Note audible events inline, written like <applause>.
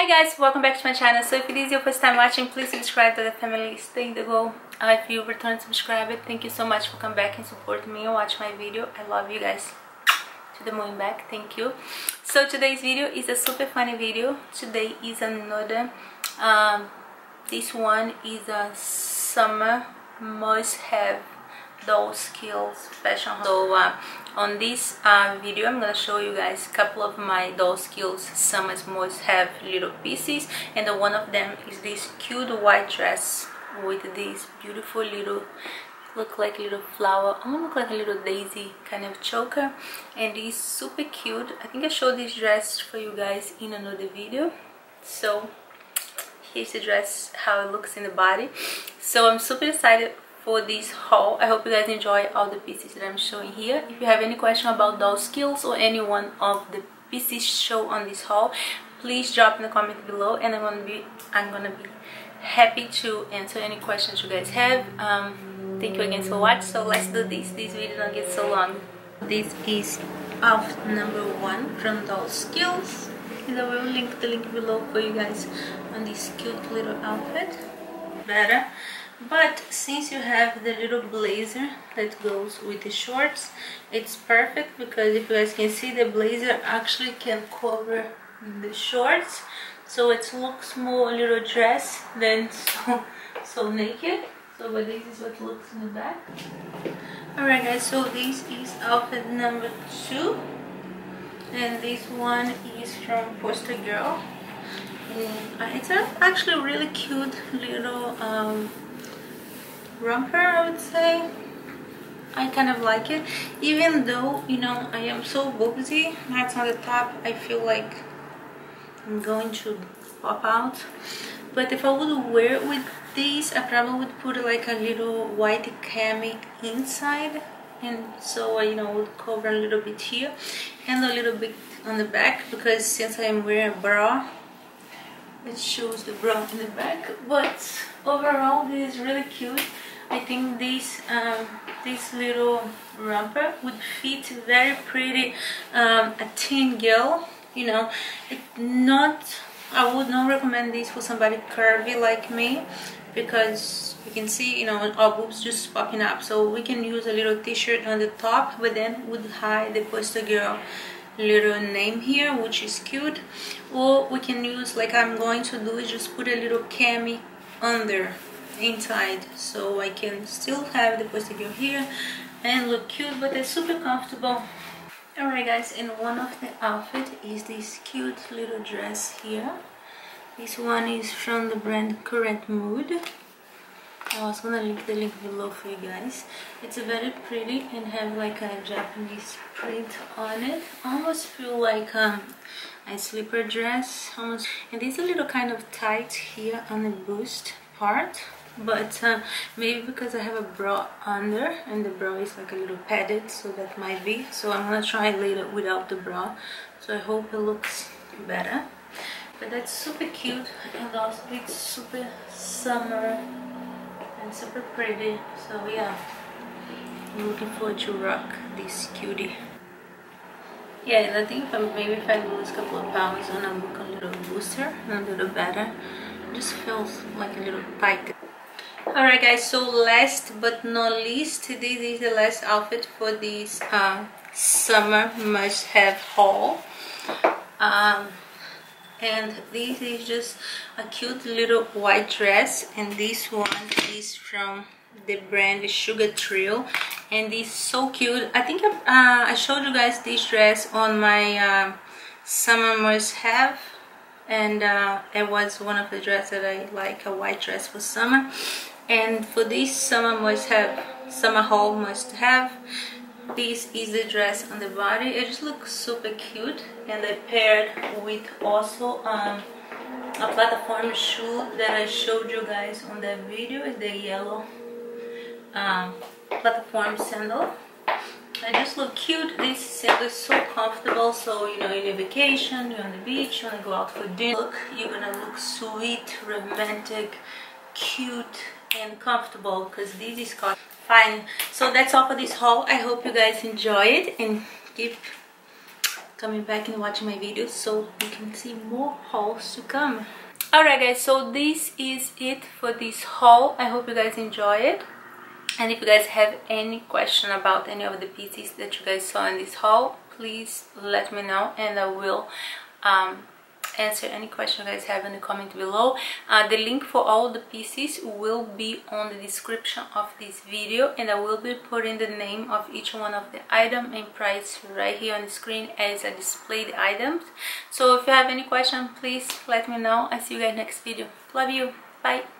Hi guys, welcome back to my channel. So if it is your first time watching, please subscribe to the family. Stay the glow. Uh, if you return subscriber, thank you so much for coming back and supporting me and watch my video. I love you guys. To the moon back, thank you. So today's video is a super funny video. Today is another. Um, this one is a summer must-have Dolls Kills fashion so uh, on this uh, video i'm gonna show you guys a couple of my Dolls Kills some must have little pieces and the one of them is this cute white dress with this beautiful little look like a little flower almost look like a little daisy kind of choker and it's super cute. I think i showed this dress for you guys in another video. So here's the dress how it looks in the body. So i'm super excited for this haul. I hope you guys enjoy all the pieces that i'm showing here. If you have any question about Dolls Kills or any one of the pieces shown on this haul please drop in the comment below and i'm gonna be i'm gonna be happy to answer any questions you guys have. Um, thank you again for watching. So let's do this. This video don't get so long. This is outfit number one from Dolls Kills. And i will link the link below for you guys on this cute little outfit. Better but since you have the little blazer that goes with the shorts it's perfect because if you guys can see the blazer actually can cover the shorts. So it looks more a little dress than <laughs> so so naked. So but this is what looks in the back. Alright guys so this is outfit number two. And this one is from Poster Girl. And it's a actually really cute little um, romper I would say. I kind of like it. Even though you know I am so boobsy that's on the top I feel like I'm going to pop out. But if I would wear it with these I probably would put like a little white cami inside. And so I you know would cover a little bit here and a little bit on the back because since I'm wearing a bra it shows the bra in the back but overall this is really cute. I think this um, this little romper would fit very pretty um, a teen girl you know. It not I would not recommend this for somebody curvy like me because you can see you know our boobs just popping up. So we can use a little t-shirt on the top but then would hide the poster girl little name here which is cute. Or we can use like I'm going to do is just put a little cami under inside. So I can still have the Poster Girl here and look cute but it's super comfortable. Alright guys and one of the outfit is this cute little dress here. This one is from the brand Current Mood I was gonna link the link below for you guys. It's very pretty and have like a Japanese print on it. Almost feel like um, a slipper dress almost and it's a little kind of tight here on the boost part but uh, maybe because I have a bra under and the bra is like a little padded so that might be. So I'm gonna try later without the bra. So I hope it looks better. But that's super cute and also it's super summer super pretty so yeah. I'm looking forward to rock this cutie. Yeah and I think if I, maybe if I lose a couple of pounds and I look a little booster and a little better. It just feels like a little tight. Alright guys so last but not least this is the last outfit for this um, summer must have haul. Um, and this is just a cute little white dress. And this one is from the brand Sugar Thrillz and it's so cute. I think I, uh, I showed you guys this dress on my uh, summer must have. And uh, it was one of the dresses that I like a white dress for summer. And for this summer must have summer haul must have this is the dress on the body. It just looks super cute. And I paired with also um, a platform shoe that I showed you guys on that video. Is the yellow um, platform sandal. I just look cute. This sandal is so comfortable. So you know in a vacation you're on the beach you want to go out for dinner. Look you're gonna look sweet romantic cute and comfortable because this is fine. So that's all for this haul. I hope you guys enjoy it and keep coming back and watching my videos so you can see more hauls to come. Alright guys so this is it for this haul. I hope you guys enjoy it and if you guys have any question about any of the pieces that you guys saw in this haul please let me know and i will um, answer any question you guys have in the comment below. Uh, the link for all the pieces will be on the description of this video and I will be putting the name of each one of the item and price right here on the screen as I display the items so if you have any question please let me know. I see you guys next video. Love you. Bye